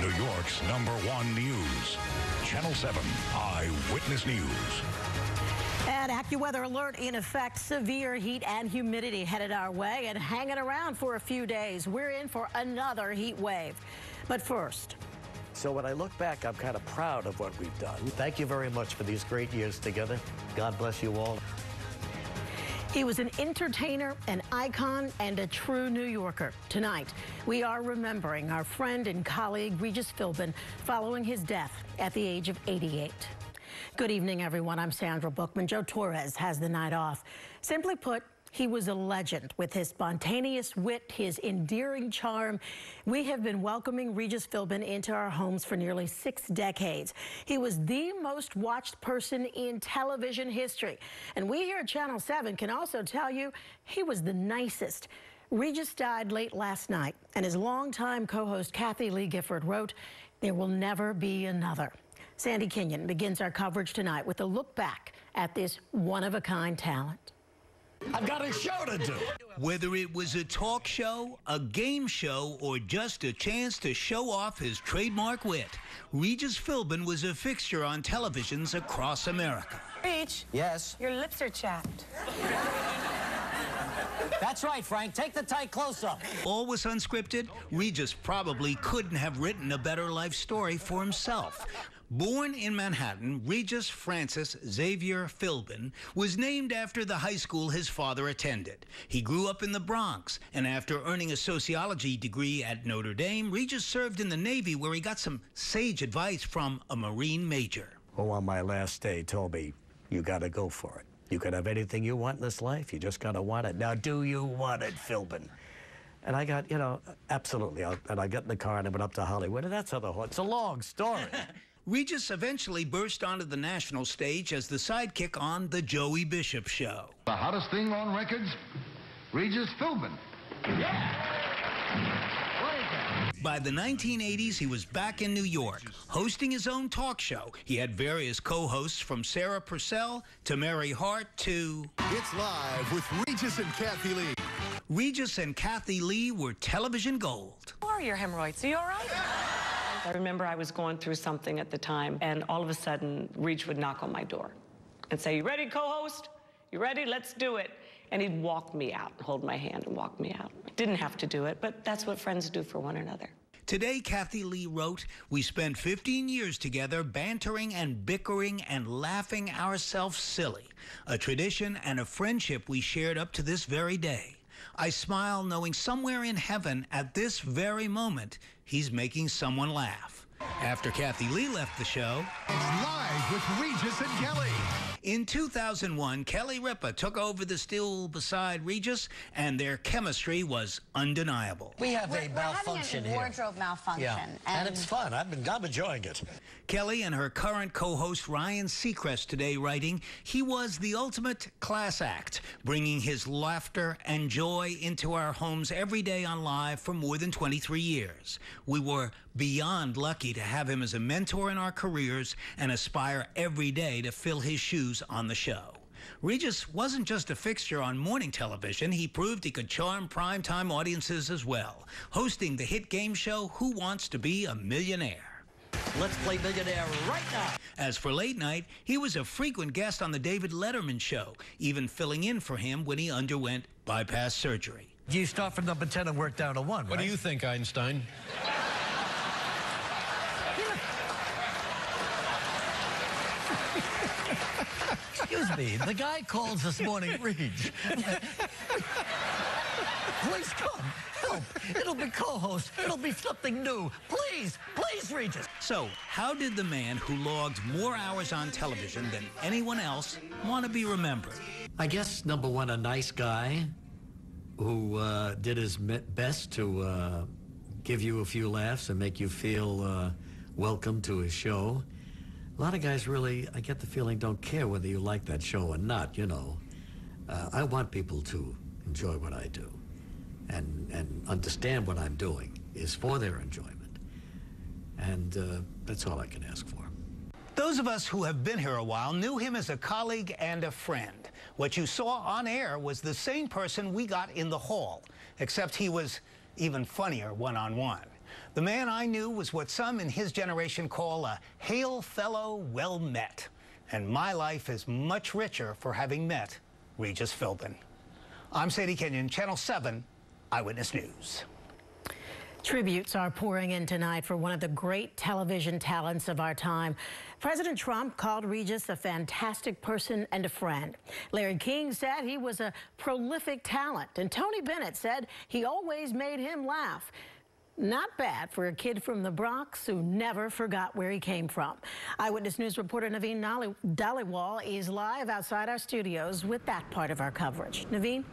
New York's number one news. Channel 7 Eyewitness News. And AccuWeather alert in effect. Severe heat and humidity headed our way and hanging around for a few days. We're in for another heat wave. But first, so when I look back, I'm kind of proud of what we've done. Thank you very much for these great years together. God bless you all. He was an entertainer, an icon, and a true New Yorker. Tonight, we are remembering our friend and colleague Regis Philbin following his death at the age of 88. Good evening, everyone. I'm Sandra Bookman. Joe Torres has the night off. Simply put, he was a legend with his spontaneous wit, his endearing charm. We have been welcoming Regis Philbin into our homes for nearly six decades. He was the most watched person in television history. And we here at Channel 7 can also tell you he was the nicest. Regis died late last night, and his longtime co-host Kathie Lee Gifford wrote, there will never be another. Sandy Kenyon begins our coverage tonight with a look back at this one-of-a-kind talent. I've got a show to do. Whether it was a talk show, a game show, or just a chance to show off his trademark wit, Regis Philbin was a fixture on televisions across America. Reach. Yes? Your lips are chapped. That's right, Frank. Take the tight close up. All was unscripted. Regis probably couldn't have written a better life story for himself. Born in Manhattan, Regis Francis Xavier Philbin was named after the high school his father attended. He grew up in the Bronx, and after earning a sociology degree at Notre Dame, Regis served in the Navy where he got some sage advice from a Marine major. Who on my last day told me, you got to go for it. You can have anything you want in this life. You just got to want it. Now, do you want it, Philbin? And I got, you know, absolutely. And I got in the car and I went up to Hollywood, and that's how the whole, it's a long story. Regis eventually burst onto the national stage as the sidekick on The Joey Bishop Show. The hottest thing on records, Regis Philbin. Yeah! By the 1980s, he was back in New York, hosting his own talk show. He had various co-hosts from Sarah Purcell to Mary Hart to... It's live with Regis and Kathie Lee. Regis and Kathie Lee were television gold. How are your hemorrhoids? Are you all right? I remember I was going through something at the time, and all of a sudden, Reach would knock on my door and say, You ready, co host? You ready? Let's do it. And he'd walk me out, hold my hand, and walk me out. Didn't have to do it, but that's what friends do for one another. Today, Kathie Lee wrote, We spent 15 years together bantering and bickering and laughing ourselves silly, a tradition and a friendship we shared up to this very day. I smile knowing somewhere in heaven at this very moment, he's making someone laugh. After Kathie Lee left the show, it's live with Regis and Kelly. In 2001, Kelly Ripa took over the stool beside Regis, and their chemistry was undeniable. We have we're, a malfunction we're here. wardrobe malfunction. Yeah. And, and, it's fun. I've been I'm enjoying it. Kelly and her current co-host Ryan Seacrest today writing, he was the ultimate class act, bringing his laughter and joy into our homes every day on live for more than 23 years. We were beyond lucky to have him as a mentor in our careers and aspire every day to fill his shoes on the show. Regis wasn't just a fixture on morning television, he proved he could charm primetime audiences as well, hosting the hit game show Who Wants to Be a Millionaire? Let's play millionaire right now. As for late night, he was a frequent guest on the David Letterman show, even filling in for him when he underwent bypass surgery. You start from number 10 and work down to one, What right? do you think, Einstein? Excuse me. The guy calls this morning, Reed. Please come. Help. It'll be co-host. It'll be something new. Please, please, Regis. So, how did the man who logged more hours on television than anyone else want to be remembered? I guess, number one, a nice guy who uh, did his best to uh, give you a few laughs and make you feel uh, welcome to his show. A lot of guys really, I get the feeling, don't care whether you like that show or not, you know. Uh, I want people to enjoy what I do and, and understand what I'm doing is for their enjoyment. And uh, that's all I can ask for. Those of us who have been here a while knew him as a colleague and a friend. What you saw on air was the same person we got in the hall, except he was even funnier one-on-one. -on -one. The man I knew was what some in his generation call a hail fellow well met. And my life is much richer for having met Regis Philbin. I'm Sandy Kenyon, Channel 7 Eyewitness News. Tributes are pouring in tonight for one of the great television talents of our time. President Trump called Regis a fantastic person and a friend. Larry King said he was a prolific talent, and Tony Bennett said he always made him laugh. Not bad for a kid from the Bronx who never forgot where he came from. Eyewitness News reporter Naveen Dhaliwal is live outside our studios with that part of our coverage. Naveen?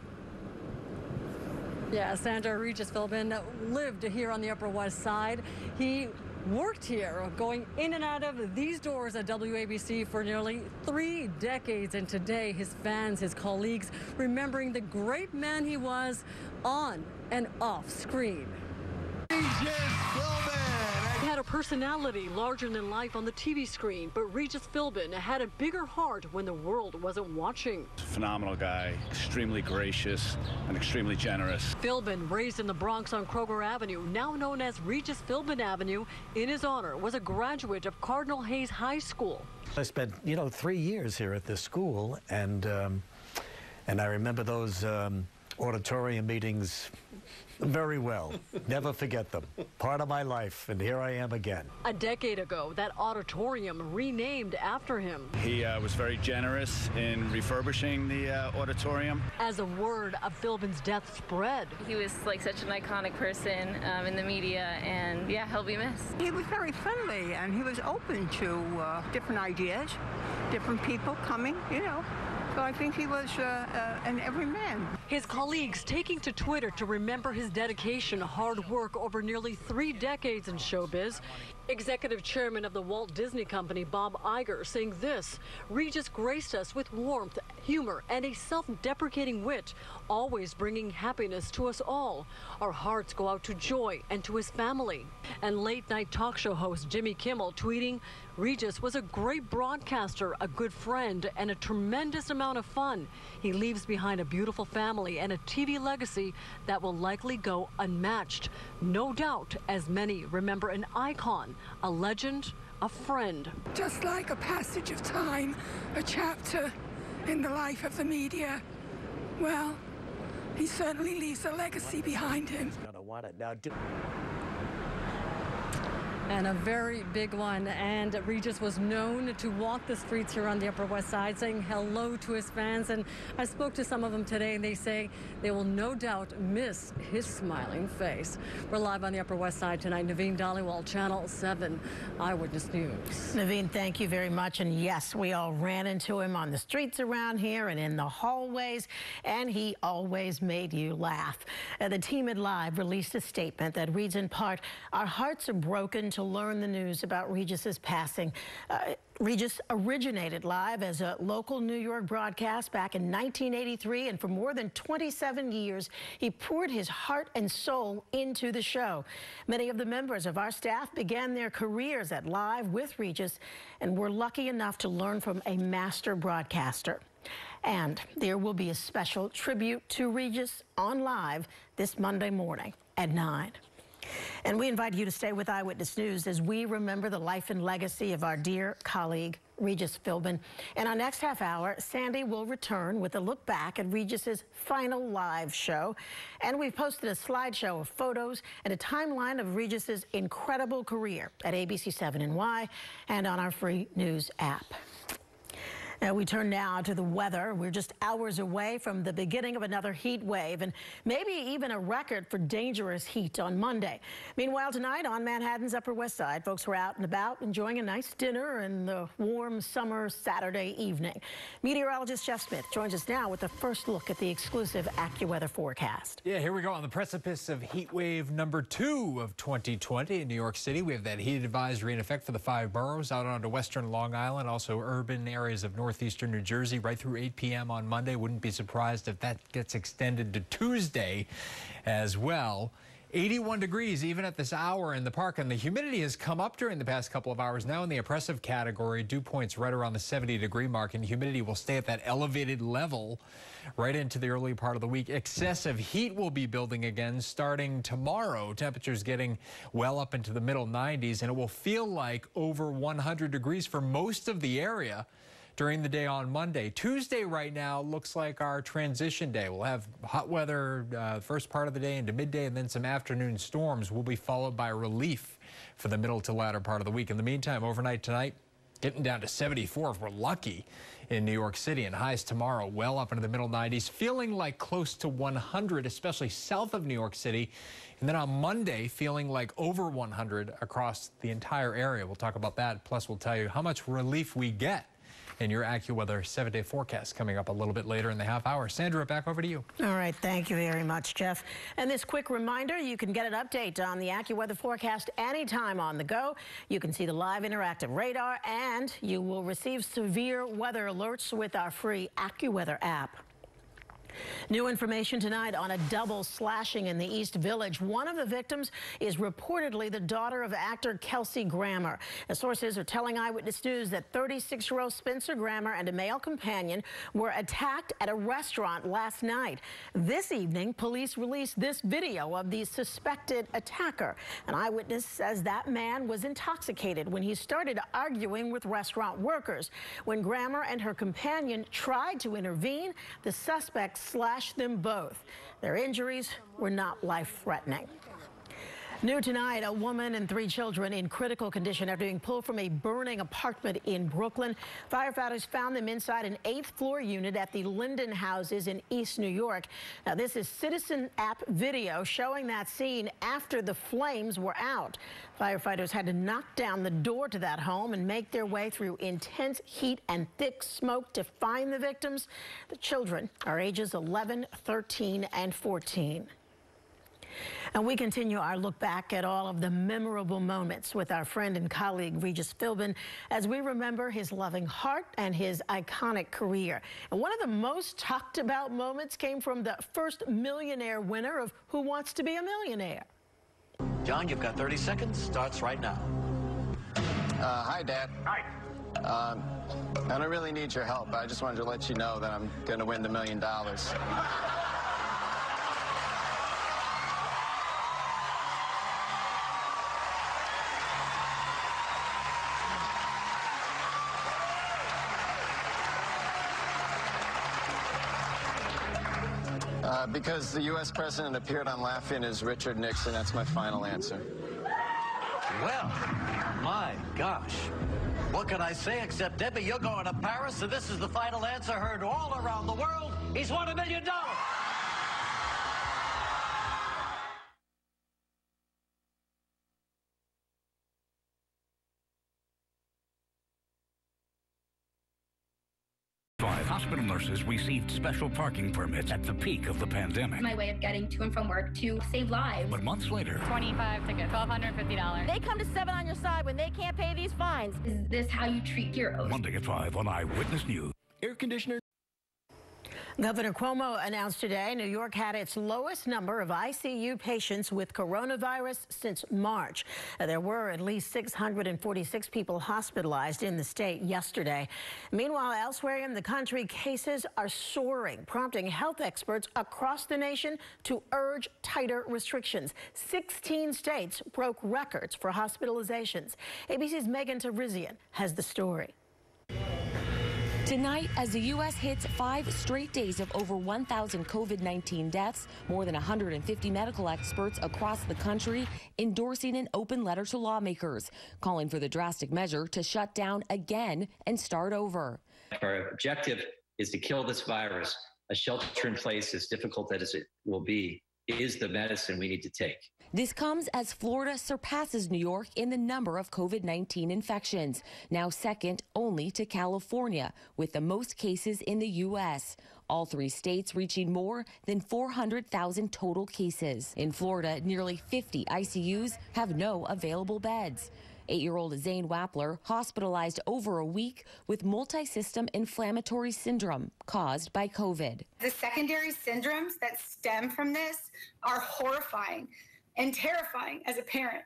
Yeah, Sandra Regis Philbin lived here on the Upper West Side. He worked here, going in and out of these doors at WABC for nearly three decades. And today, his fans, his colleagues, remembering the great man he was on and off screen. Regis Philbin. He had a personality larger than life on the TV screen, but Regis Philbin had a bigger heart when the world wasn't watching. Phenomenal guy, extremely gracious and extremely generous. Philbin, raised in the Bronx on Cruger Avenue, now known as Regis Philbin Avenue, in his honor, was a graduate of Cardinal Hayes High School. I spent, you know, three years here at this school, and um, and I remember those um, auditorium meetings very well. Never forget them. Part of my life, and here I am again. A decade ago, that auditorium renamed after him. He uh, was very generous in refurbishing the uh, auditorium. As a word of Philbin's death spread. He was like such an iconic person um, in the media, and yeah, he'll be missed. He was very friendly, and he was open to uh, different ideas, different people coming, you know. So I think he was uh, uh, an everyman. His colleagues taking to Twitter to remember his dedication, hard work over nearly three decades in showbiz. Executive Chairman of the Walt Disney Company, Bob Iger, saying this Regis graced us with warmth, humor, and a self deprecating wit, always bringing happiness to us all. Our hearts go out to Joy and to his family. And late night talk show host Jimmy Kimmel tweeting Regis was a great broadcaster, a good friend, and a tremendous amount of fun. He leaves behind a beautiful family and a TV legacy that will likely go unmatched. No doubt, as many remember an icon, a legend, a friend. Just like a passage of time, a chapter in the life of the media. Well, he certainly leaves a legacy behind him. Gonna want it now. And a very big one. And Regis was known to walk the streets here on the Upper West Side saying hello to his fans. And I spoke to some of them today and they say they will no doubt miss his smiling face. We're live on the Upper West Side tonight. Naveen Dhaliwal, Channel 7 Eyewitness News. Naveen, thank you very much. And yes, we all ran into him on the streets around here and in the hallways, and he always made you laugh. Uh, the team at Live released a statement that reads in part, Our hearts are broken to learn the news about Regis's passing. Uh, Regis originated live as a local New York broadcast back in 1983, and for more than 27 years, he poured his heart and soul into the show. Many of the members of our staff began their careers at Live with Regis and were lucky enough to learn from a master broadcaster. And there will be a special tribute to Regis on Live this Monday morning at 9. And we invite you to stay with Eyewitness News as we remember the life and legacy of our dear colleague, Regis Philbin. In our next half hour, Sandy will return with a look back at Regis's final live show. And we've posted a slideshow of photos and a timeline of Regis's incredible career at ABC7NY and on our free news app. Now we turn now to the weather. We're just hours away from the beginning of another heat wave and maybe even a record for dangerous heat on Monday. Meanwhile, tonight on Manhattan's Upper West Side, folks were out and about enjoying a nice dinner in the warm summer Saturday evening. Meteorologist Jeff Smith joins us now with the first look at the exclusive AccuWeather forecast. Yeah, here we go on the precipice of heat wave number two of 2020 in New York City. We have that heat advisory in effect for the five boroughs out onto western Long Island, also urban areas of North northeastern New Jersey right through 8 p.m. on Monday. Wouldn't be surprised if that gets extended to Tuesday as well. 81 degrees even at this hour in the park, and the humidity has come up during the past couple of hours. Now in the oppressive category, dew points right around the 70 degree mark, and humidity will stay at that elevated level right into the early part of the week. Excessive heat will be building again starting tomorrow. Temperatures getting well up into the middle 90s, and it will feel like over 100 degrees for most of the area during the day on Monday. Tuesday right now looks like our transition day. We'll have hot weather uh, first part of the day into midday and then some afternoon storms will be followed by relief for the middle to latter part of the week. In the meantime, overnight tonight, getting down to 74 if we're lucky in New York City and highs tomorrow well up into the middle 90s feeling like close to 100 especially south of New York City and then on Monday feeling like over 100 across the entire area we'll talk about that plus we'll tell you how much relief we get and your AccuWeather seven day forecast coming up a little bit later in the half hour. Sandra, back over to you. All right. Thank you very much, Jeff. And this quick reminder you can get an update on the AccuWeather forecast anytime on the go. You can see the live interactive radar and you will receive severe weather alerts with our free AccuWeather app. New information tonight on a double slashing in the East Village. One of the victims is reportedly the daughter of actor Kelsey Grammer. Sources are telling Eyewitness News that 36-year-old Spencer Grammer and a male companion were attacked at a restaurant last night. This evening, police released this video of the suspected attacker. An eyewitness says that man was intoxicated when he started arguing with restaurant workers. When Grammer and her companion tried to intervene, the suspects slashed them both. Their injuries were not life-threatening. New tonight, a woman and three children in critical condition after being pulled from a burning apartment in Brooklyn. Firefighters found them inside an eighth floor unit at the Linden houses in East New York. Now, this is Citizen app video showing that scene after the flames were out. Firefighters had to knock down the door to that home and make their way through intense heat and thick smoke to find the victims. The children are ages 11, 13, and 14. And we continue our look back at all of the memorable moments with our friend and colleague Regis Philbin as we remember his loving heart and his iconic career. And one of the most talked about moments came from the first millionaire winner of Who Wants to Be a Millionaire. John, you've got 30 seconds. Starts right now. Uh, hi, Dad. Hi. Um, I don't really need your help. I just wanted to let you know that I'm going to win the million dollars. Uh, because the U.S. president appeared on Laugh-In as Richard Nixon. That's my final answer. Well, my gosh. What can I say except, Debbie, you're going to Paris, and this is the final answer heard all around the world. He's won a million dollars. Nurses special parking permits at the peak of the pandemic. My way of getting to and from work to save lives. But months later, 25 tickets, $1,250. They come to seven on your side when they can't pay these fines. Is this how you treat heroes? Monday at 5 on Eyewitness News. Air conditioner. Governor Cuomo announced today New York had its lowest number of ICU patients with coronavirus since March. There were at least 646 people hospitalized in the state yesterday. Meanwhile, elsewhere in the country, cases are soaring, prompting health experts across the nation to urge tighter restrictions. 16 states broke records for hospitalizations. ABC's Megan Tevrizian has the story. Tonight, as the U.S. hits five straight days of over 1,000 COVID 19 deaths, more than 150 medical experts across the country endorsing an open letter to lawmakers, calling for the drastic measure to shut down again and start over. Our objective is to kill this virus. A shelter in place, as difficult as it will be, is the medicine we need to take. This comes as Florida surpasses New York in the number of COVID 19 infections, now second only to California, with the most cases in the U.S. All three states reaching more than 400,000 total cases. In Florida, nearly 50 ICUs have no available beds. Eight year old Zane Wappler hospitalized over a week with multi system inflammatory syndrome caused by COVID. The secondary syndromes that stem from this are horrifying. And terrifying as a parent.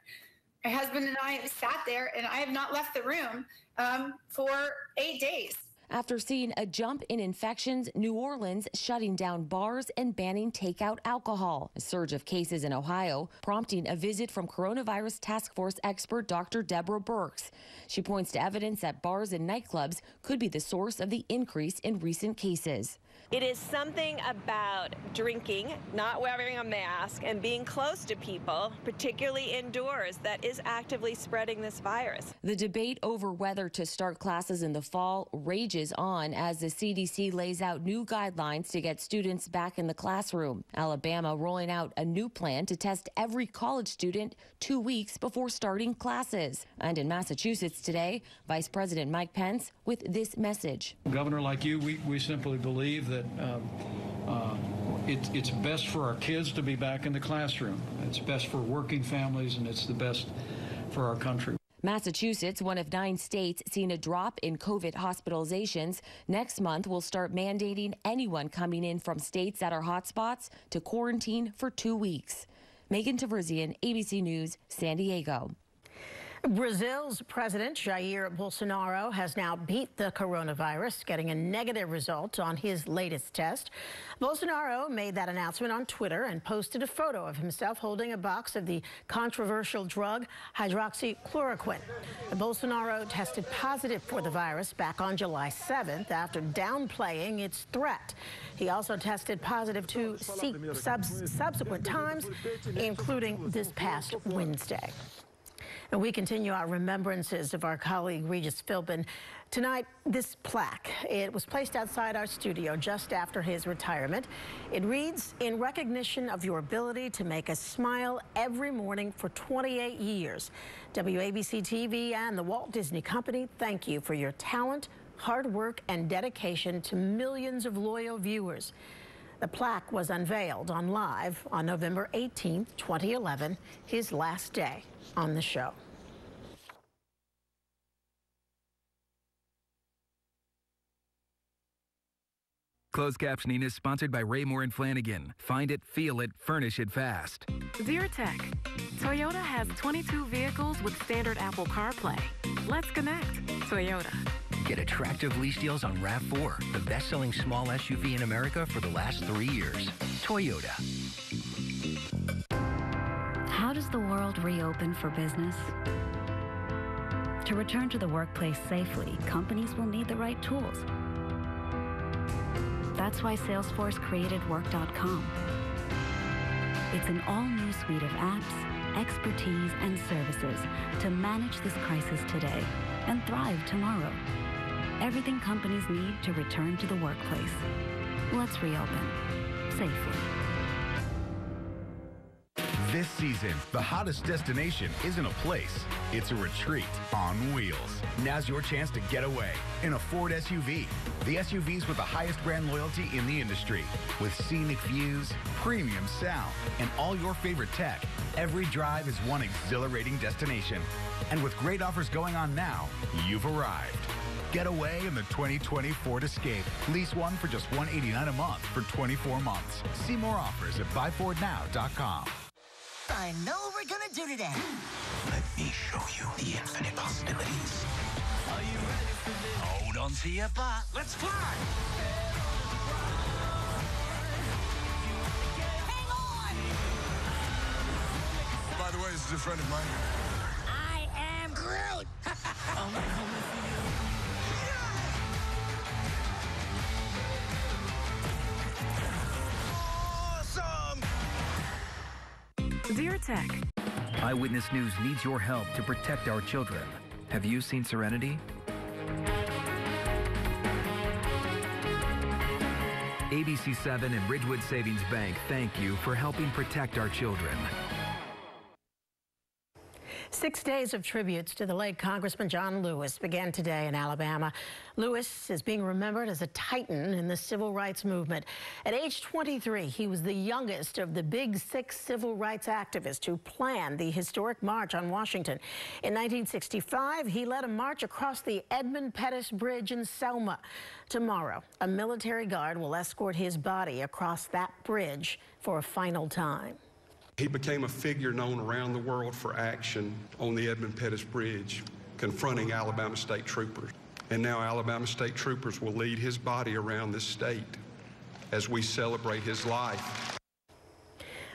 My husband and I sat there, and I have not left the room um, for eight days. After seeing a jump in infections, New Orleans shutting down bars and banning takeout alcohol. A surge of cases in Ohio, prompting a visit from coronavirus task force expert Dr. Deborah Birx. She points to evidence that bars and nightclubs could be the source of the increase in recent cases. It is something about drinking, not wearing a mask, and being close to people, particularly indoors, that is actively spreading this virus. The debate over whether to start classes in the fall rages on as the CDC lays out new guidelines to get students back in the classroom. Alabama rolling out a new plan to test every college student two weeks before starting classes. And in Massachusetts today, Vice President Mike Pence with this message. Governor, like you, we, we simply believe that uh, uh, it, it's best for our kids to be back in the classroom. It's best for working families, and it's the best for our country. Massachusetts, one of nine states seeing a drop in COVID hospitalizations, next month will start mandating anyone coming in from states that are hotspots to quarantine for two weeks. Megan Tevrizian, ABC News, San Diego. Brazil's President Jair Bolsonaro has now beat the coronavirus, getting a negative result on his latest test. Bolsonaro made that announcement on Twitter and posted a photo of himself holding a box of the controversial drug hydroxychloroquine. Bolsonaro tested positive for the virus back on July 7th after downplaying its threat. He also tested positive two sub subsequent times, including this past Wednesday. And we continue our remembrances of our colleague Regis Philbin. Tonight, this plaque, it was placed outside our studio just after his retirement. It reads, in recognition of your ability to make us smile every morning for 28 years. WABC TV and the Walt Disney Company thank you for your talent, hard work, and dedication to millions of loyal viewers. The plaque was unveiled on live on November 18, 2011, his last day on the show. Closed captioning is sponsored by Raymour and Flanagan. Find it, feel it, furnish it fast. Zyrtec. Toyota has 22 vehicles with standard Apple CarPlay. Let's connect. Toyota. Get attractive lease deals on RAV4, the best-selling small SUV in America for the last three years. Toyota. World reopen for business? To return to the workplace safely, companies will need the right tools. That's why Salesforce created Work.com. It's an all-new suite of apps, expertise, and services to manage this crisis today and thrive tomorrow. Everything companies need to return to the workplace. Let's reopen safely. Season, the hottest destination isn't a place, it's a retreat on wheels. Now's your chance to get away in a Ford SUV. The SUVs with the highest brand loyalty in the industry. With scenic views, premium sound, and all your favorite tech, every drive is one exhilarating destination. And with great offers going on now, you've arrived. Get away in the 2020 Ford Escape. Lease one for just 189 a month for 24 months. See more offers at buyfordnow.com. I know what we're gonna do today. Let me show you the infinite possibilities. Are you ready for this? Hold on to your butt. Let's fly! Hang on! By the way, this is a friend of mine. I am Groot. Zyrtec. Eyewitness News needs your help to protect our children. Have you seen Serenity? ABC7 and Ridgewood Savings Bank thank you for helping protect our children. Six days of tributes to the late Congressman John Lewis began today in Alabama. Lewis is being remembered as a titan in the civil rights movement. At age 23, he was the youngest of the big six civil rights activists who planned the historic march on Washington. In 1965, he led a march across the Edmund Pettus Bridge in Selma. Tomorrow, a military guard will escort his body across that bridge for a final time. He became a figure known around the world for action on the Edmund Pettus Bridge, confronting Alabama state troopers. And now Alabama state troopers will lead his body around this state as we celebrate his life.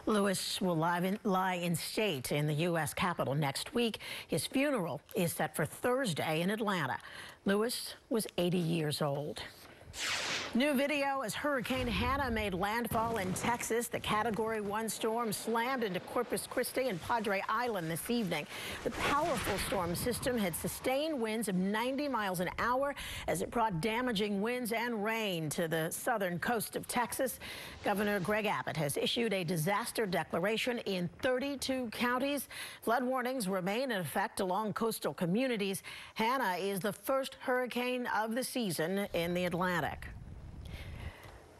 Lewis will lie in state in the U.S. Capitol next week. His funeral is set for Thursday in Atlanta. Lewis was 80 years old. New video as Hurricane Hanna made landfall in Texas. The Category 1 storm slammed into Corpus Christi and Padre Island this evening. The powerful storm system had sustained winds of 90 miles an hour as it brought damaging winds and rain to the southern coast of Texas. Governor Greg Abbott has issued a disaster declaration in 32 counties. Flood warnings remain in effect along coastal communities. Hanna is the first hurricane of the season in the Atlantic.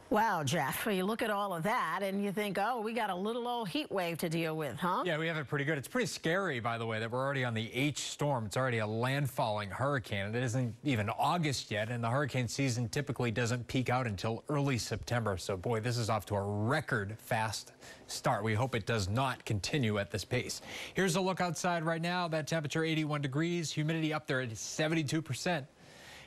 Wow, Jeff, Well, you look at all of that and you think, oh, we got a little old heat wave to deal with, huh? Yeah, we have it pretty good. It's pretty scary, by the way, that we're already on the H storm. It's already a landfalling hurricane. It isn't even August yet, and the hurricane season typically doesn't peak out until early September. So, boy, this is off to a record fast start. We hope it does not continue at this pace. Here's a look outside right now. That temperature 81 degrees, humidity up there at 72 percent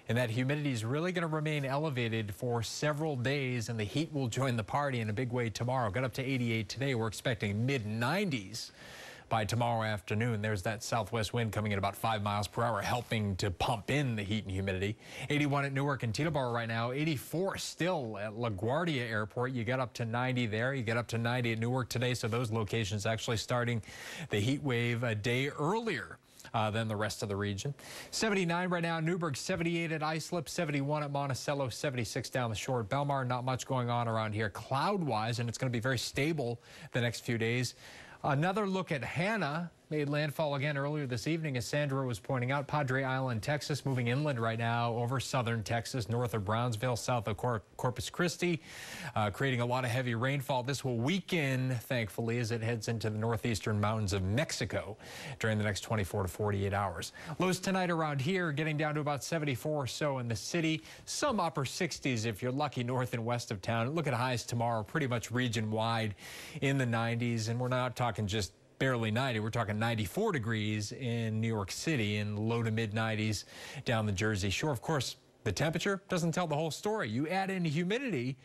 and that humidity is really going to remain elevated for several days, and the heat will join the party in a big way tomorrow. Got up to 88 today. We're expecting mid 90s by tomorrow afternoon. There's that southwest wind coming in about 5 miles per hour, helping to pump in the heat and humidity. 81 at Newark and Teterboro right now. 84 still at LaGuardia Airport. You get up to 90 there. You get up to 90 at Newark today. So those locations actually starting the heat wave a day earlier uh, than the rest of the region. 79 right now, Newburgh 78 at Islip, 71 at Monticello, 76 down the shore at Belmar. Not much going on around here cloud-wise, and it's going to be very stable the next few days. Another look at Hanna made landfall again earlier this evening, as Sandra was pointing out. Padre Island, Texas, moving inland right now over southern Texas, north of Brownsville, south of Cor Corpus Christi, uh, creating a lot of heavy rainfall. This will weaken, thankfully, as it heads into the northeastern mountains of Mexico during the next 24 to 48 hours. Lows tonight around here, getting down to about 74 or so in the city. Some upper 60s if you're lucky north and west of town. Look at highs tomorrow, pretty much region wide in the 90s, and we're not talking talking just barely 90. We're talking 94 degrees in New York City and low to mid 90s down the Jersey Shore. Of course, the temperature doesn't tell the whole story. You add in humidity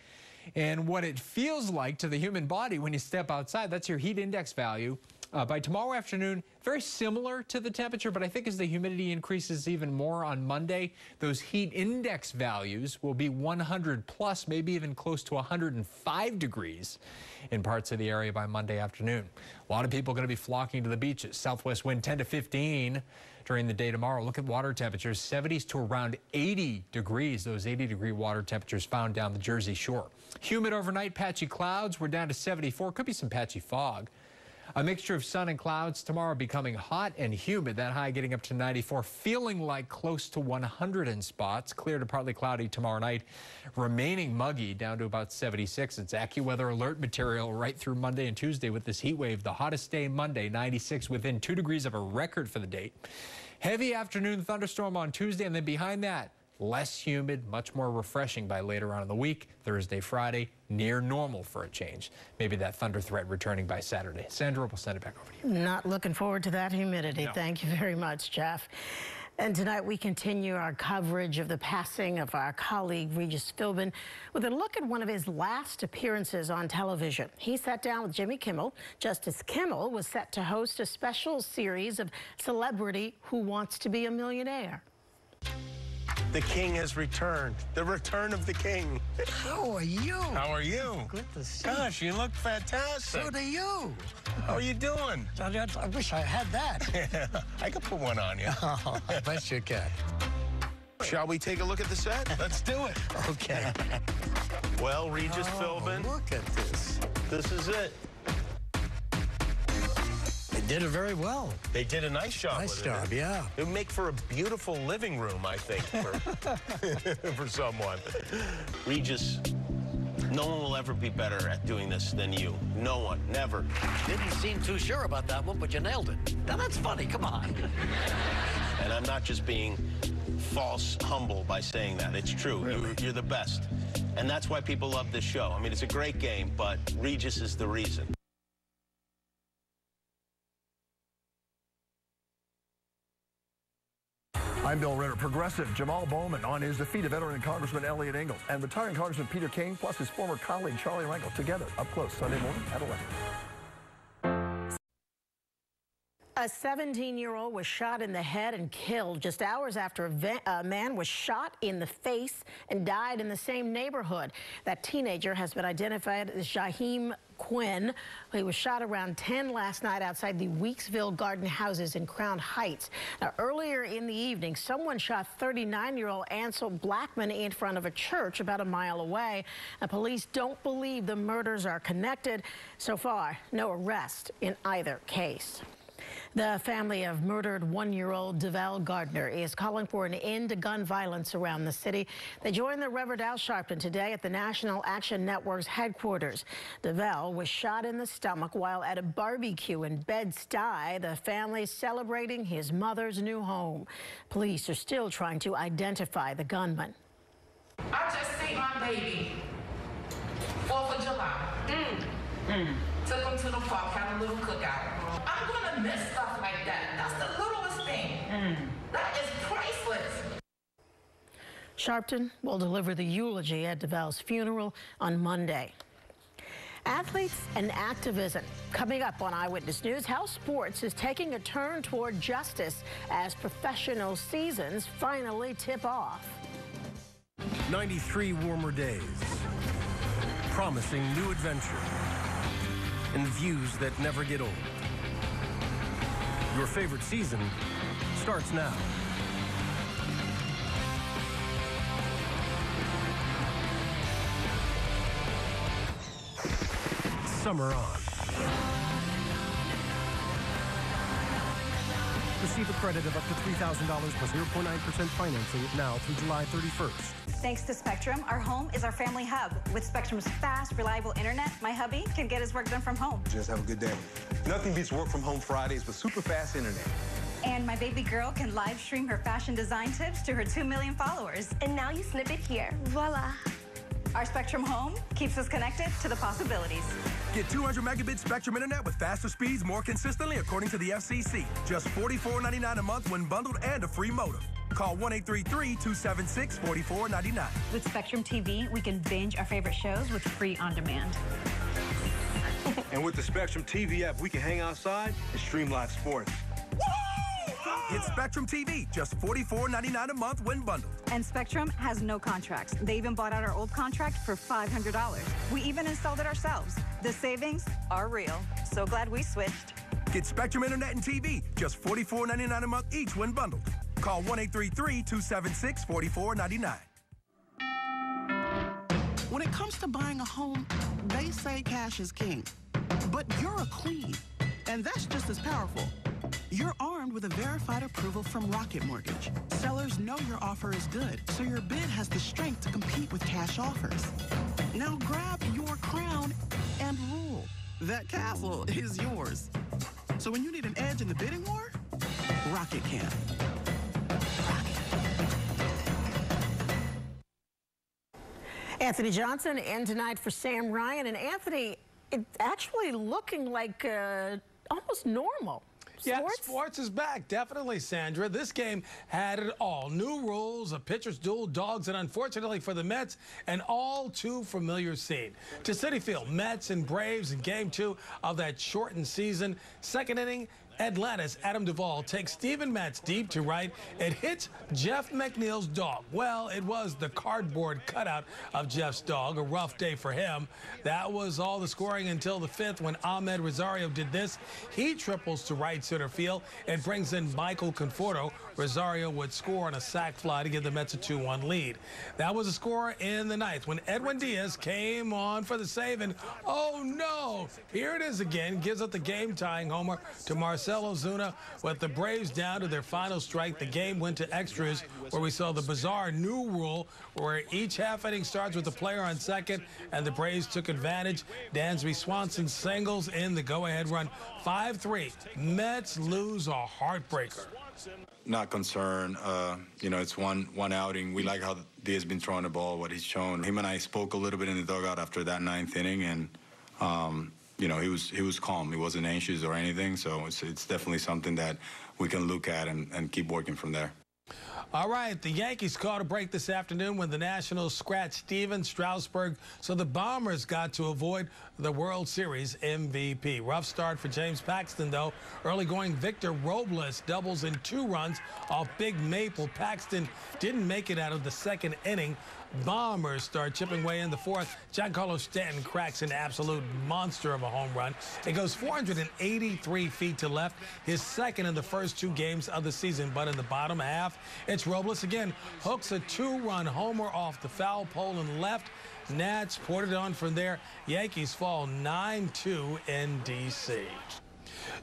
and what it feels like to the human body when you step outside. That's your heat index value. Uh, by tomorrow afternoon, very similar to the temperature, but I think as the humidity increases even more on Monday, those heat index values will be 100 plus, maybe even close to 105 degrees in parts of the area by Monday afternoon. A lot of people are going to be flocking to the beaches. Southwest wind 10 to 15 during the day tomorrow. Look at water temperatures, 70s to around 80 degrees. Those 80 degree water temperatures found down the Jersey Shore. Humid overnight, patchy clouds. We're down to 74. Could be some patchy fog. A mixture of sun and clouds tomorrow becoming hot and humid. That high getting up to 94, feeling like close to 100 in spots. Clear to partly cloudy tomorrow night. Remaining muggy down to about 76. It's AccuWeather alert material right through Monday and Tuesday with this heat wave. The hottest day Monday, 96 within two degrees of a record for the date. Heavy afternoon thunderstorm on Tuesday and then behind that less humid, much more refreshing by later on in the week. Thursday, Friday, near normal for a change. Maybe that thunder threat returning by Saturday. Sandra, we'll send it back over to you. Not looking forward to that humidity. No. Thank you very much, Jeff. And tonight we continue our coverage of the passing of our colleague Regis Philbin with a look at one of his last appearances on television. He sat down with Jimmy Kimmel. Justice Kimmel was set to host a special series of Celebrity Who Wants to Be a Millionaire. The king has returned. The return of the king. How are you? How are you? Good to see Gosh, you look fantastic. So do you. How are you doing? I, I wish I had that. I could put one on you. Oh, I bet you can. Shall we take a look at the set? Let's do it. Okay. Well, Regis oh, Philbin. Look at this. This is it did it very well. They did a nice job. Nice job, it. yeah. It would make for a beautiful living room, I think, for, for someone. Regis, no one will ever be better at doing this than you. No one, never. Didn't seem too sure about that one, but you nailed it. Now that's funny, come on. And I'm not just being false humble by saying that. It's true. Really? You're, you're the best. And that's why people love this show. I mean, it's a great game, but Regis is the reason. I'm Bill Ritter. Progressive Jamal Bowman on his defeat of veteran Congressman Eliot Engel and retiring Congressman Peter King, plus his former colleague Charlie Rangel, together up close Sunday morning at 11. A 17-year-old was shot in the head and killed just hours after a man was shot in the face and died in the same neighborhood. That teenager has been identified as Jaheim Quinn. He was shot around 10 last night outside the Weeksville Garden Houses in Crown Heights. Now, earlier in the evening, someone shot 39-year-old Ansel Blackman in front of a church about a mile away. And police don't believe the murders are connected. So far, no arrest in either case. The family of murdered one-year-old Davell Gardner is calling for an end to gun violence around the city. They joined the Reverend Al Sharpton today at the National Action Network's headquarters. Davell was shot in the stomach while at a barbecue in Bed-Stuy. The family celebrating his mother's new home. Police are still trying to identify the gunman. I just see my baby. Fourth of July. Mm. Mm. Took him to the park, had a little cookout. I'm gonna miss stuff like that. That's the littlest thing. Mm. That is priceless. Sharpton will deliver the eulogy at Davell's funeral on Monday. Athletes and activism. Coming up on Eyewitness News, how sports is taking a turn toward justice as professional seasons finally tip off. 93 warmer days, promising new adventure, and views that never get old. Your favorite season starts now. Summer on. Receive a credit of up to $3,000 plus 0.9% financing now through July 31st. Thanks to Spectrum, our home is our family hub. With Spectrum's fast, reliable internet, my hubby can get his work done from home. Just have a good day. Nothing beats work from home Fridays with super fast internet. And my baby girl can live stream her fashion design tips to her 2 million followers. And now you snip it here. Voila. Our Spectrum home keeps us connected to the possibilities. Get 200 megabit Spectrum internet with faster speeds more consistently according to the FCC. Just $44.99 a month when bundled and a free modem. Call 1-833-276-4499. With Spectrum TV, we can binge our favorite shows with free on demand. And with the Spectrum TV app, we can hang outside and stream live sports. Woo! Get Spectrum TV, just $44.99 a month when bundled. And Spectrum has no contracts. They even bought out our old contract for $500. We even installed it ourselves. The savings are real. So glad we switched. Get Spectrum Internet and TV, just $44.99 a month each when bundled. Call 1 833 276 4499. When it comes to buying a home, they say cash is king. But you're a queen, and that's just as powerful. You're armed with a verified approval from Rocket Mortgage. Sellers know your offer is good, so your bid has the strength to compete with cash offers. Now grab your crown and rule. That castle is yours. So when you need an edge in the bidding war, Rocket can. Anthony Johnson in tonight for Sam Ryan. And Anthony, it's actually looking like uh, almost normal. Yeah, sports is back. Definitely, Sandra. This game had it all. New rules, a pitcher's duel, dogs, and unfortunately for the Mets, an all too familiar scene. To Citi Field, Mets and Braves in game two of that shortened season. Second inning, Atlanta's Adam Duvall takes Steven Matz deep to right. It hits Jeff McNeil's dog. Well, it was the cardboard cutout of Jeff's dog. A rough day for him. That was all the scoring until the fifth when Amed Rosario did this. He triples to right center field and brings in Michael Conforto. Rosario would score on a sac fly to give the Mets a 2-1 lead. That was a score in the ninth when Edwin Diaz came on for the save and oh no, here it is again. Gives up the game tying homer to Marcell. Ozuna with the Braves down to their final strike. The game went to extras where we saw the bizarre new rule where each half inning starts with the player on second and the Braves took advantage. Dansby Swanson singles in the go-ahead run 5-3. Mets lose a heartbreaker. Not concerned. Uh, you know, it's one one outing. We like how Diaz has been throwing the ball, what he's shown. Him and I spoke a little bit in the dugout after that ninth inning, and um, you know, he was he was calm. He wasn't anxious or anything. So it's it's definitely something that we can look at and, and keep working from there. All right, the Yankees caught a break this afternoon when the Nationals scratched Stephen Strasburg, so the Bombers got to avoid the World Series MVP. Rough start for James Paxton, though. Early going Victor Robles doubles in two runs off Big Maple. Paxton didn't make it out of the second inning. Bombers start chipping away in the fourth. Giancarlo Stanton cracks an absolute monster of a home run. It goes 483 feet to left, his second in the first two games of the season. But in the bottom half, it's Robles again. Hooks a two-run homer off the foul pole and left. Nats poured it on from there. Yankees fall 9-2 in D.C.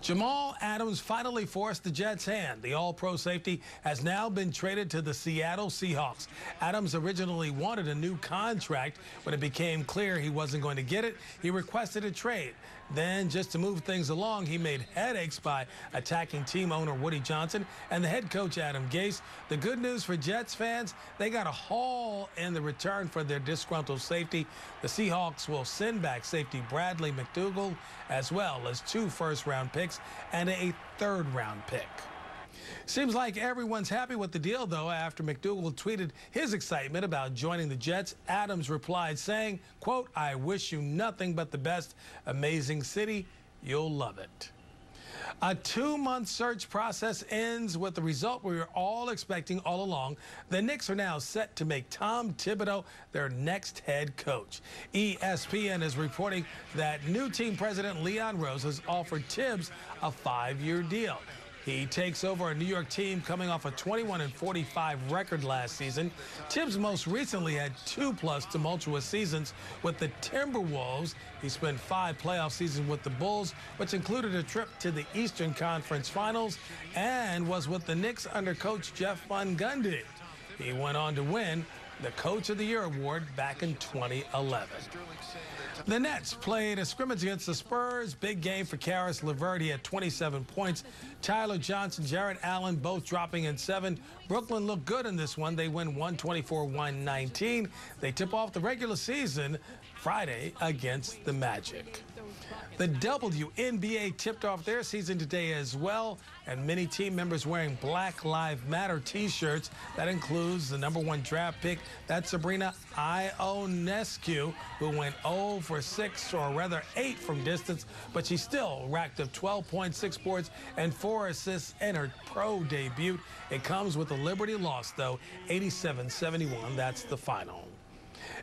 Jamal Adams finally forced the Jets' hand. The all-pro safety has now been traded to the Seattle Seahawks. Adams originally wanted a new contract. When it became clear he wasn't going to get it, he requested a trade. Then, just to move things along, he made headaches by attacking team owner Woody Johnson and the head coach Adam Gase. The good news for Jets fans, they got a haul in the return for their disgruntled safety. The Seahawks will send back safety Bradley McDougald as well as two first-round picks and a third-round pick. Seems like everyone's happy with the deal, though. After McDougald tweeted his excitement about joining the Jets, Adams replied saying, quote, I wish you nothing but the best. Amazing city. You'll love it. A two-month search process ends with the result we were all expecting all along. The Knicks are now set to make Tom Thibodeau their next head coach. ESPN is reporting that new team president Leon Rose has offered Thibs a five-year deal. He takes over a New York team coming off a 21 and 45 record last season. Thibs most recently had two plus tumultuous seasons with the Timberwolves. He spent five playoff seasons with the Bulls, which included a trip to the Eastern Conference Finals, and was with the Knicks under coach Jeff Van Gundy. He went on to win the Coach of the Year award back in 2011. The Nets played a scrimmage against the Spurs. Big game for Caris LeVert. He had 27 points. Tyler Johnson, Jarrett Allen both dropping in seven. Brooklyn looked good in this one. They win 124-119. They tip off the regular season Friday against the Magic. The WNBA tipped off their season today as well, and many team members wearing Black Lives Matter t-shirts. That includes the number one draft pick, that's Sabrina Ionescu, who went 0 for 6, or rather 8 from distance, but she still racked up 12.6 boards and 4 assists in her pro debut. It comes with a Liberty loss, though, 87-71. That's the final.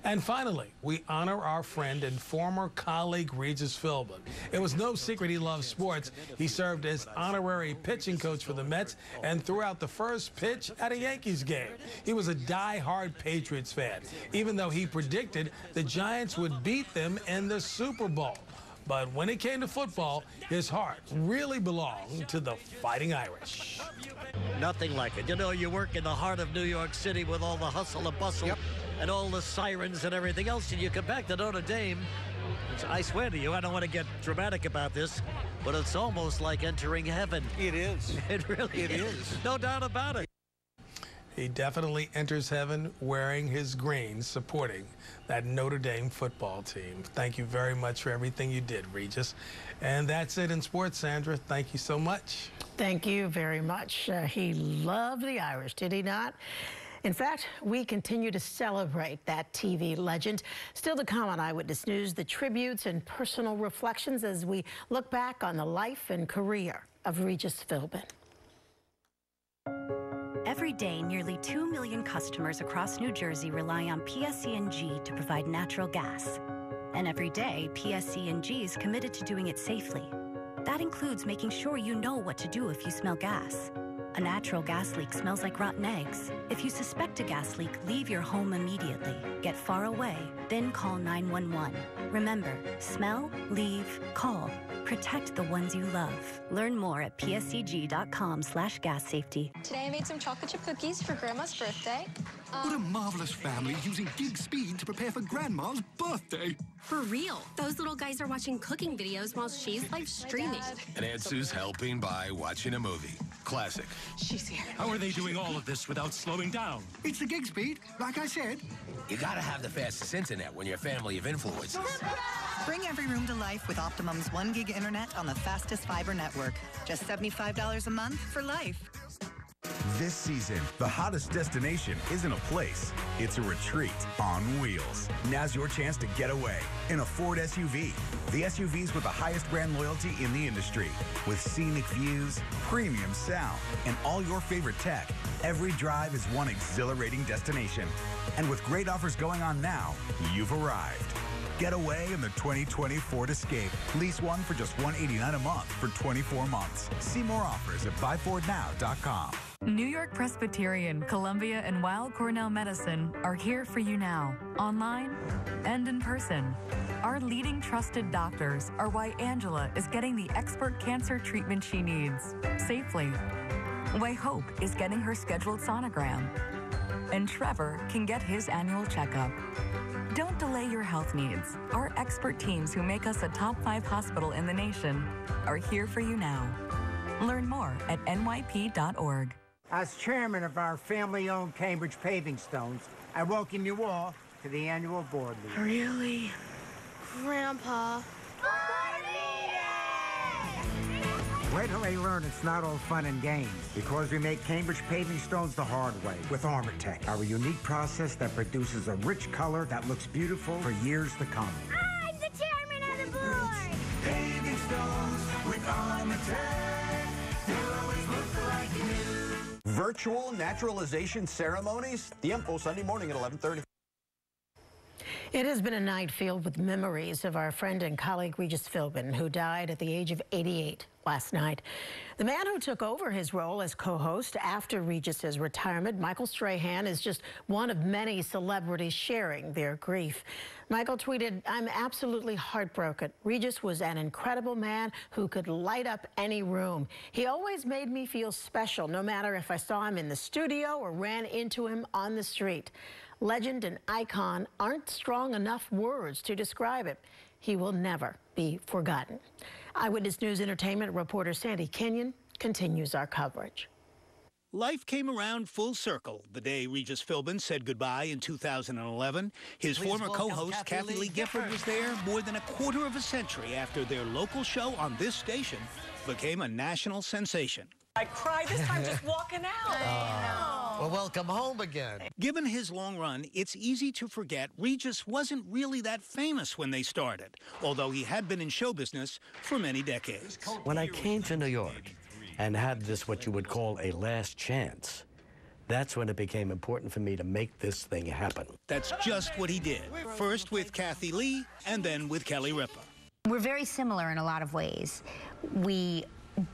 And finally, we honor our friend and former colleague Regis Philbin. It was no secret he loved sports. He served as honorary pitching coach for the Mets and threw out the first pitch at a Yankees game. He was a die-hard Patriots fan, even though he predicted the Giants would beat them in the Super Bowl. But when it came to football, his heart really belonged to the Fighting Irish. Nothing like it. You know, you work in the heart of New York City with all the hustle and bustle. Yep and all the sirens and everything else, and you come back to Notre Dame. I swear to you, I don't want to get dramatic about this, but it's almost like entering heaven. It is. It really it is. is. No doubt about it. He definitely enters heaven wearing his green, supporting that Notre Dame football team. Thank you very much for everything you did, Regis. And that's it in sports, Sandra. Thank you so much. Thank you very much. Uh, he loved the Irish, did he not? In fact, we continue to celebrate that TV legend. Still to come on Eyewitness News, the tributes and personal reflections as we look back on the life and career of Regis Philbin. Every day, nearly 2 million customers across New Jersey rely on PSE&G to provide natural gas. And every day, PSE&G is committed to doing it safely. That includes making sure you know what to do if you smell gas. A natural gas leak smells like rotten eggs. If you suspect a gas leak, leave your home immediately. Get far away, then call 911. Remember, smell, leave, call. Protect the ones you love. Learn more at pseg.com slash gas safety. Today I made some chocolate chip cookies for Grandma's birthday. what a marvelous family using gig speed to prepare for Grandma's birthday. For real. Those little guys are watching cooking videos while she's live streaming. And Aunt Sue's helping by watching a movie. Classic. She's here. How are they doing all of this without slowing down? It's the gig speed, like I said. You gotta have the fastest internet when you're a family of influencers. Bring every room to life with Optimum's 1 gig internet on the fastest fiber network. Just $75 a month for life. This season, the hottest destination isn't a place, it's a retreat on wheels. Now's your chance to get away in a Ford SUV. The SUVs with the highest brand loyalty in the industry. With scenic views, premium sound, and all your favorite tech, every drive is one exhilarating destination. And with great offers going on now, you've arrived. Get away in the 2020 Ford Escape. Lease one for just 189 a month for 24 months. See more offers at buyfordnow.com. New York Presbyterian, Columbia, and Weill Cornell Medicine are here for you now, online and in person. Our leading trusted doctors are why Angela is getting the expert cancer treatment she needs safely. Why Hope is getting her scheduled sonogram. And Trevor can get his annual checkup. Don't delay your health needs. Our expert teams who make us a top five hospital in the nation are here for you now. Learn more at nyp.org. As chairman of our family-owned Cambridge Paving Stones, I welcome you all to the annual board meeting. Really? Grandpa. Wait till they learn it's not all fun and games because we make Cambridge paving stones the hard way with ArmorTech, our unique process that produces a rich color that looks beautiful for years to come. Ah, I'm the chairman of the board. Paving stones with ArmorTech. They'll always look like new. Virtual naturalization ceremonies. The Info Sunday morning at 11:30. It has been a night filled with memories of our friend and colleague Regis Philbin, who died at the age of 88 last night. The man who took over his role as co-host after Regis's retirement, Michael Strahan, is just one of many celebrities sharing their grief. Michael tweeted, I'm absolutely heartbroken. Regis was an incredible man who could light up any room. He always made me feel special, no matter if I saw him in the studio or ran into him on the street. Legend and icon aren't strong enough words to describe it. He will never be forgotten. Eyewitness News Entertainment reporter Sandy Kenyon continues our coverage. Life came around full circle the day Regis Philbin said goodbye in 2011. His Please former co-host Kathie Kathie Lee Lee Gifford Gifford. was there more than a quarter of a century after their local show on this station became a national sensation. I cried this time just walking out. Oh. Well, welcome home again. Given his long run, it's easy to forget Regis wasn't really that famous when they started, although he had been in show business for many decades. When I came to New York and had this, what you would call a last chance, that's when it became important for me to make this thing happen. That's just what he did. First with Kathie Lee, and then with Kelly Ripa. We're very similar in a lot of ways. We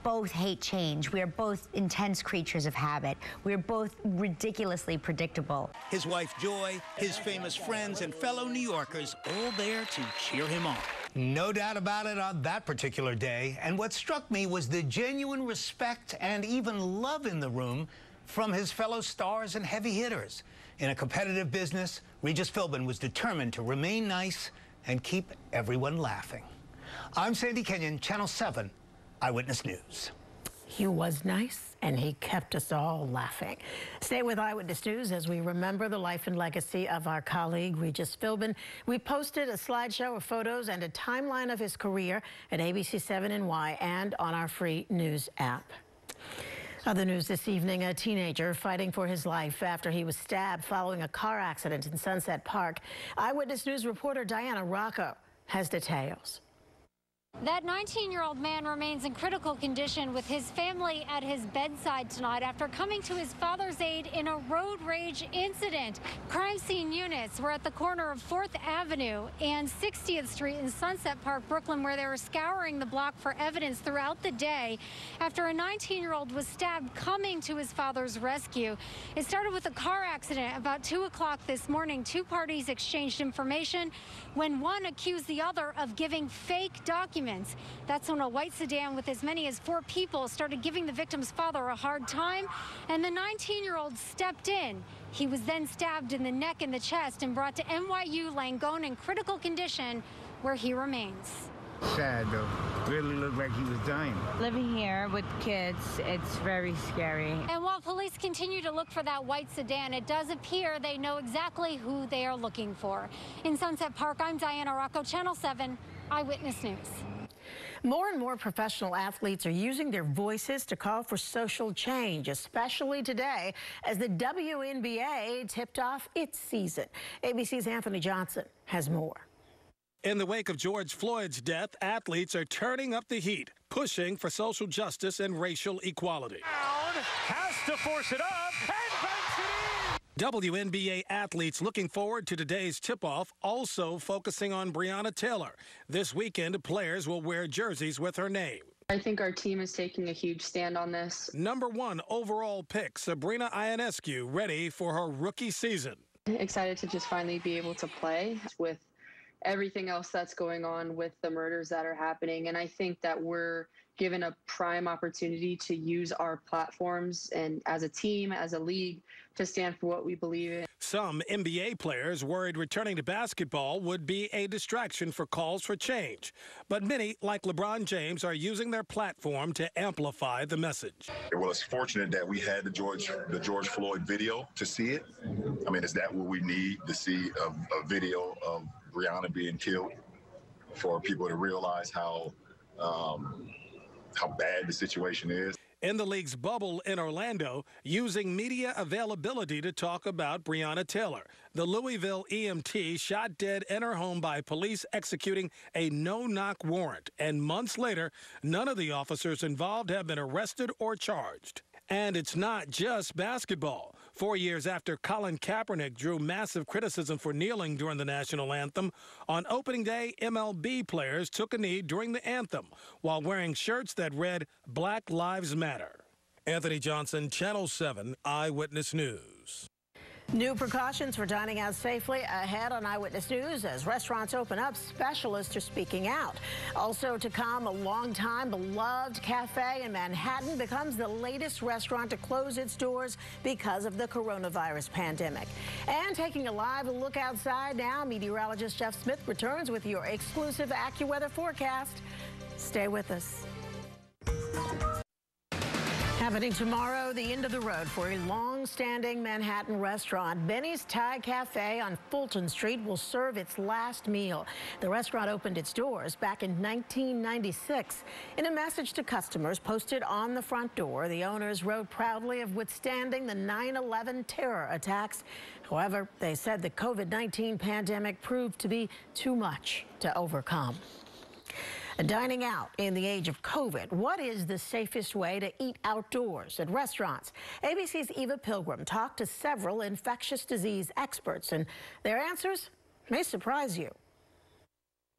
both hate change. We are both intense creatures of habit. We're both ridiculously predictable. His wife Joy, his famous friends, and fellow New Yorkers all there to cheer him on. No doubt about it on that particular day. And what struck me was the genuine respect and even love in the room from his fellow stars and heavy hitters. In a competitive business, Regis Philbin was determined to remain nice and keep everyone laughing. I'm Sandy Kenyon, Channel 7 Eyewitness News. He was nice and he kept us all laughing. Stay with Eyewitness News as we remember the life and legacy of our colleague Regis Philbin. We posted a slideshow of photos and a timeline of his career at ABC7NY and on our free news app. Other news this evening, a teenager fighting for his life after he was stabbed following a car accident in Sunset Park. Eyewitness News reporter Diana Rocco has details. That 19-year-old man remains in critical condition with his family at his bedside tonight after coming to his father's aid in a road rage incident. Crime scene units were at the corner of 4th Avenue and 60th Street in Sunset Park, Brooklyn, where they were scouring the block for evidence throughout the day after a 19-year-old was stabbed coming to his father's rescue. It started with a car accident about 2 o'clock this morning. Two parties exchanged information when one accused the other of giving fake documents. That's when a white sedan with as many as four people started giving the victim's father a hard time, and the 19-year-old stepped in. He was then stabbed in the neck and the chest and brought to NYU Langone in critical condition, where he remains. Sad though. Really looked like he was dying. Living here with kids, it's very scary. And while police continue to look for that white sedan, it does appear they know exactly who they are looking for. In Sunset Park, I'm Diana Rocco, Channel 7 Eyewitness News. More and more professional athletes are using their voices to call for social change, especially today as the WNBA tipped off its season. ABC's Anthony Johnson has more. In the wake of George Floyd's death, athletes are turning up the heat, pushing for social justice and racial equality. Has to force it up and banks it in. WNBA athletes looking forward to today's tip off, also focusing on Breonna Taylor. This weekend, players will wear jerseys with her name. I think our team is taking a huge stand on this. Number one overall pick, Sabrina Ionescu, ready for her rookie season. Excited to just finally be able to play with everything else that's going on with the murders that are happening. And I think that we're given a prime opportunity to use our platforms and as a team, as a league, to stand for what we believe in. Some NBA players worried returning to basketball would be a distraction for calls for change. But many, like LeBron James, are using their platform to amplify the message. Well, it's fortunate that we had the George the George Floyd video to see it. I mean, is that what we need to see a, a video of Breonna being killed for people to realize how um, how bad the situation is. In the league's bubble in Orlando, using media availability to talk about Breonna Taylor, the Louisville EMT shot dead in her home by police executing a no knock warrant. And months later, none of the officers involved have been arrested or charged. And it's not just basketball. Four years after Colin Kaepernick drew massive criticism for kneeling during the national anthem, on opening day, MLB players took a knee during the anthem while wearing shirts that read Black Lives Matter. Anthony Johnson, Channel 7 Eyewitness News. New precautions for dining out safely ahead on Eyewitness News as restaurants open up. Specialists are speaking out. Also to come, a long-time beloved cafe in Manhattan becomes the latest restaurant to close its doors because of the coronavirus pandemic. And taking a live look outside now, meteorologist Jeff Smith returns with your exclusive AccuWeather forecast. Stay with us. Happening tomorrow, the end of the road for a long-standing Manhattan restaurant. Benny's Thai Cafe on Fulton Street will serve its last meal. The restaurant opened its doors back in 1996. In a message to customers posted on the front door, the owners wrote proudly of withstanding the 9-11 terror attacks. However, they said the COVID-19 pandemic proved to be too much to overcome. Dining out in the age of COVID, what is the safest way to eat outdoors at restaurants? ABC's Eva Pilgrim talked to several infectious disease experts, and their answers may surprise you.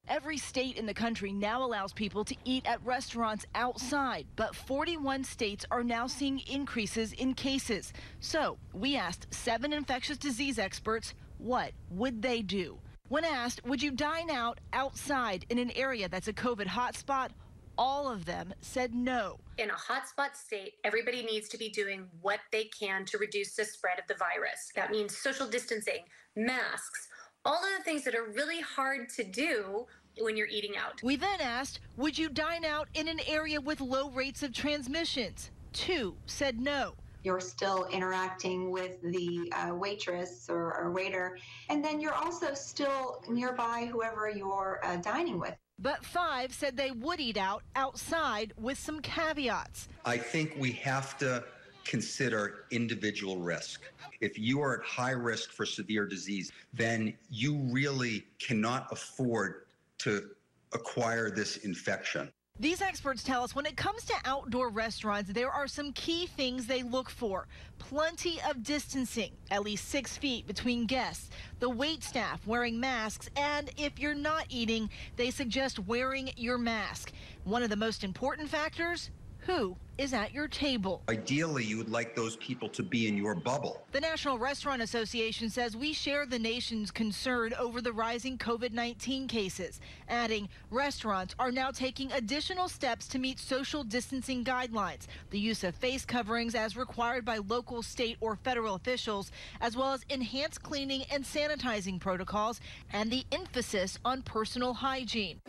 Every state in the country now allows people to eat at restaurants outside, but 41 states are now seeing increases in cases. So we asked seven infectious disease experts, what would they do? When asked, would you dine out outside in an area that's a COVID hotspot? All of them said no. In a hotspot state, everybody needs to be doing what they can to reduce the spread of the virus. That means social distancing, masks, all of the things that are really hard to do when you're eating out. We then asked, would you dine out in an area with low rates of transmissions? Two said no you're still interacting with the uh, waitress or, or, waiter, and then you're also still nearby whoever you're uh, dining with. But five said they would eat out outside with some caveats. I think we have to consider individual risk. If you are at high risk for severe disease, then you really cannot afford to acquire this infection. These experts tell us when it comes to outdoor restaurants, there are some key things they look for. Plenty of distancing, at least six feet between guests, the wait staff wearing masks, and if you're not eating, they suggest wearing your mask. One of the most important factors, who is at your table. Ideally, you would like those people to be in your bubble. The National Restaurant Association says we share the nation's concern over the rising COVID 19 cases, adding restaurants are now taking additional steps to meet social distancing guidelines, the use of face coverings as required by local, state, or federal officials, as well as enhanced cleaning and sanitizing protocols, and the emphasis on personal hygiene.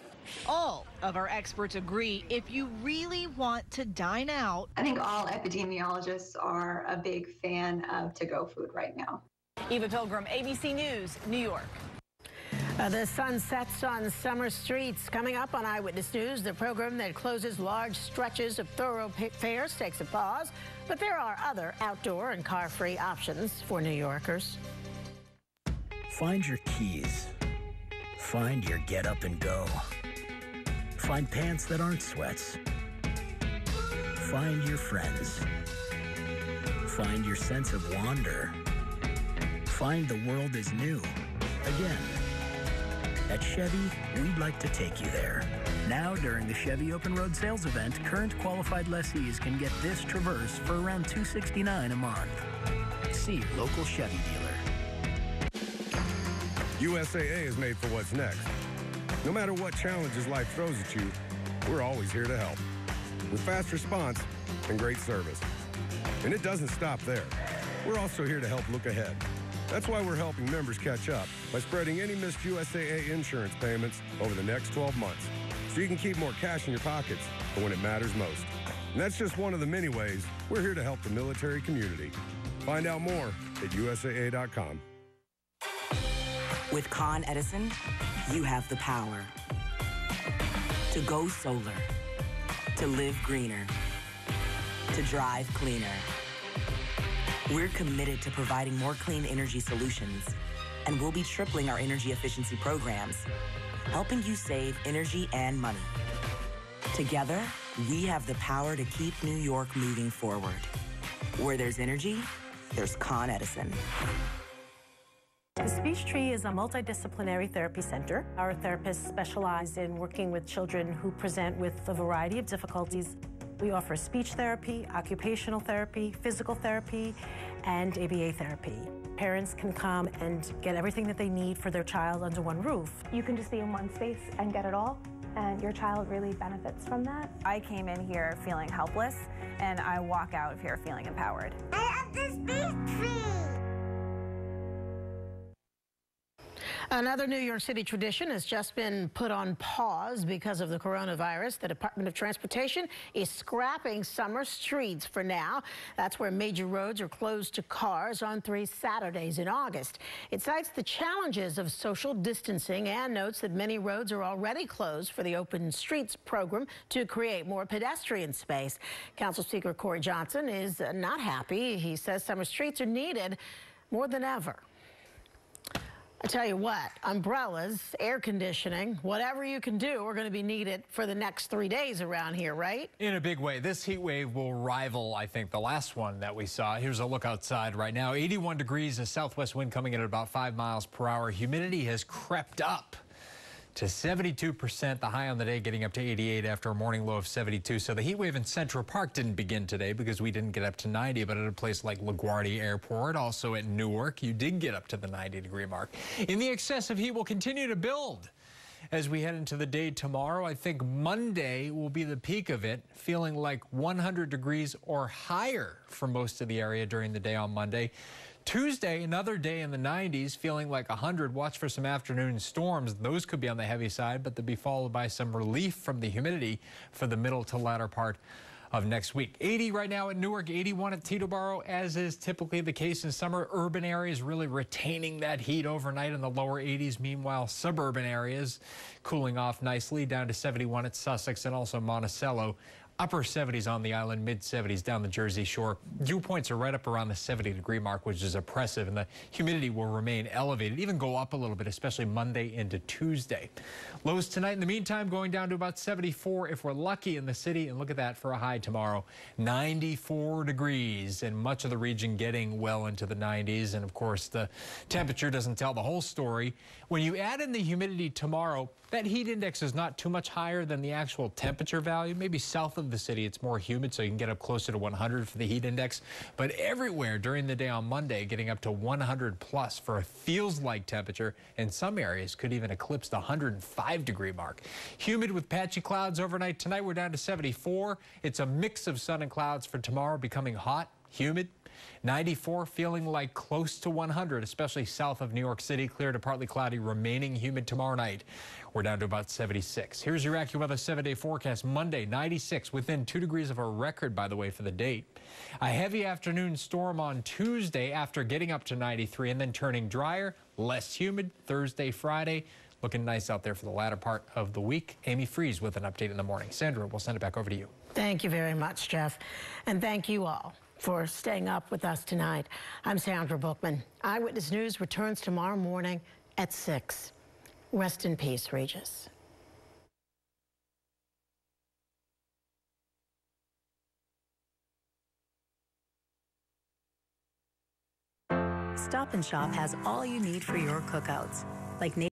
All of our experts agree if you really want to dine out. I think all epidemiologists are a big fan of to go food right now. Eva Pilgrim, ABC News, New York. Uh, the sun sets on summer streets. Coming up on Eyewitness News, the program that closes large stretches of thoroughfares takes a pause, but there are other outdoor and car-free options for New Yorkers. Find your keys. Find your get up and go. Find pants that aren't sweats. Find your friends. Find your sense of wonder. Find the world is new again. At Chevy, we'd like to take you there. Now, during the Chevy Open Road Sales Event, current qualified lessees can get this Traverse for around 269 a month. See local Chevy dealer. USAA is made for what's next. No matter what challenges life throws at you, we're always here to help. With fast response and great service. And it doesn't stop there. We're also here to help look ahead that's why we're helping members catch up by spreading any missed USAA insurance payments over the next 12 months so you can keep more cash in your pockets for when it matters most. And that's just one of the many ways we're here to help the military community. Find out more at USAA.com. With Con Edison, you have the power to go solar, to live greener, to drive cleaner we're committed to providing more clean energy solutions, and we'll be tripling our energy efficiency programs, helping you save energy and money. Together, we have the power to keep New York moving forward. Where there's energy, there's Con Edison. The Speech Tree is a multidisciplinary therapy center. Our therapists specialize in working with children who present with a variety of difficulties we offer speech therapy, occupational therapy, physical therapy, and ABA therapy. Parents can come and get everything that they need for their child under one roof. You can just be in one space and get it all, and your child really benefits from that. I came in here feeling helpless, and I walk out of here feeling empowered. I have the speech tree! Another New York City tradition has just been put on pause because of the coronavirus. The Department of Transportation is scrapping summer streets for now. That's where major roads are closed to cars on three Saturdays in August. It cites the challenges of social distancing and notes that many roads are already closed for the Open Streets program to create more pedestrian space. Council Speaker Corey Johnson is not happy. He says summer streets are needed more than ever. I tell you what, umbrellas, air conditioning, whatever you can do are going to be needed for the next three days around here, right? In a big way. This heat wave will rival, I think, the last one that we saw. Here's a look outside right now. 81 degrees, a southwest wind coming in at about 5 miles per hour. Humidity has crept up to 72%, the high on the day getting up to 88 after a morning low of 72. So the heat wave in Central Park didn't begin today because we didn't get up to 90, but at a place like LaGuardia Airport, also at Newark, you did get up to the 90 degree mark. In the excessive heat will continue to build as we head into the day tomorrow. I think Monday will be the peak of it, feeling like 100 degrees or higher for most of the area during the day on Monday. Tuesday, another day in the 90s, feeling like 100. Watch for some afternoon storms. Those could be on the heavy side, but they'll be followed by some relief from the humidity for the middle to latter part of next week. 80 right now at Newark, 81 at Teterboro, as is typically the case in summer. Urban areas really retaining that heat overnight in the lower 80s. Meanwhile, suburban areas cooling off nicely down to 71 at Sussex and also Monticello upper 70s on the island, mid 70s down the Jersey Shore. Dew points are right up around the 70 degree mark, which is oppressive, and the humidity will remain elevated, even go up a little bit, especially Monday into Tuesday. Lows tonight, in the meantime, going down to about 74 if we're lucky in the city, and look at that for a high tomorrow. 94 degrees, and much of the region getting well into the 90s, and of course, the temperature doesn't tell the whole story. When you add in the humidity tomorrow, that heat index is not too much higher than the actual temperature value. Maybe south of the city, it's more humid, so you can get up closer to 100 for the heat index. But everywhere during the day on Monday, getting up to 100 plus for a feels like temperature. In some areas, could even eclipse the 105 degree mark. Humid with patchy clouds overnight. Tonight, we're down to 74. It's a mix of sun and clouds for tomorrow, becoming hot, humid, 94 feeling like close to 100, especially south of New York City. Clear to partly cloudy, remaining humid tomorrow night. We're down to about 76. Here's your AccuWeather seven-day forecast. Monday, 96, within two degrees of a record, by the way, for the date. A heavy afternoon storm on Tuesday after getting up to 93 and then turning drier, less humid Thursday, Friday. looking nice out there for the latter part of the week. Amy Freeze with an update in the morning. Sandra, we'll send it back over to you. Thank you very much, Jeff. And thank you all for staying up with us tonight. I'm Sandra Bookman. Eyewitness News returns tomorrow morning at 6. Rest in peace, Regis. Stop and Shop has all you need for your cookouts, like